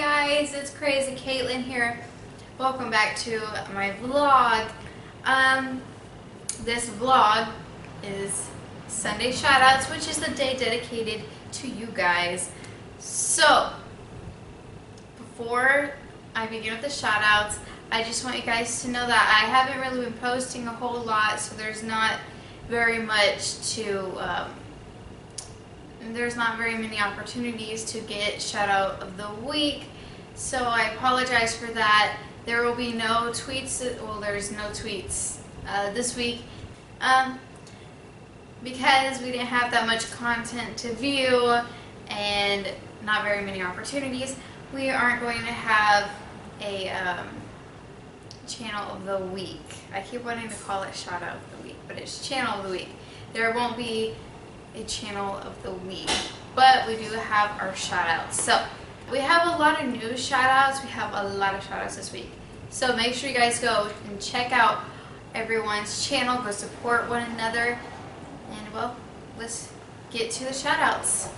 Krazy Katelyn here. Welcome back to my vlog. Um, this vlog is Sunday shoutouts, which is the day dedicated to you guys. So, before I begin with the shoutouts, I just want you guys to know that I haven't really been posting a whole lot, so there's not very much to, um, there's not very many opportunities to get shout out of the week. So I apologize for that. There will be no tweets, well, there's no tweets uh, this week um, because we didn't have that much content to view and not very many opportunities. We aren't going to have a um, channel of the week. I keep wanting to call it shout out of the week, but it's channel of the week. There won't be a channel of the week, but we do have our shout outs. So we have a lot of new shout outs. We have a lot of shout outs this week. So make sure you guys go and check out everyone's channel, go support one another, and well, let's get to the shout outs.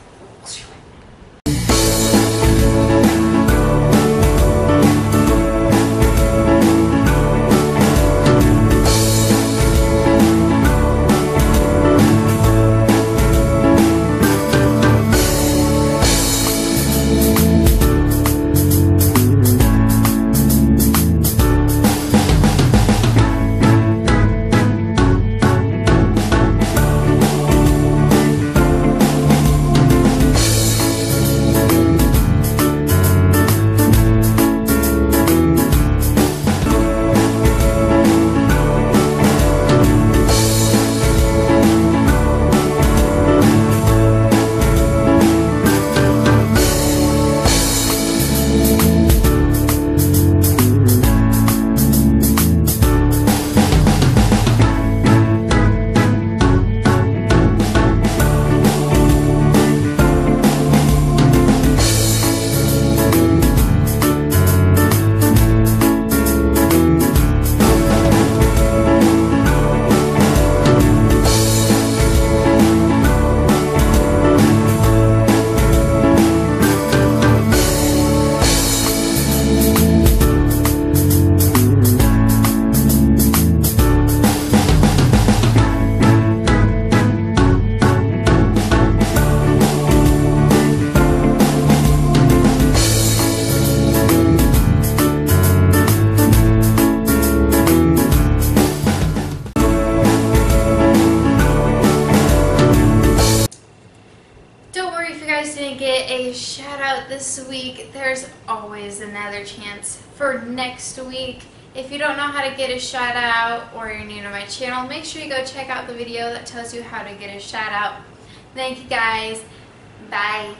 A shout out this week. There's always another chance for next week. If you don't know how to get a shout out or you're new to my channel, make sure you go check out the video that tells you how to get a shout out. Thank you guys. Bye.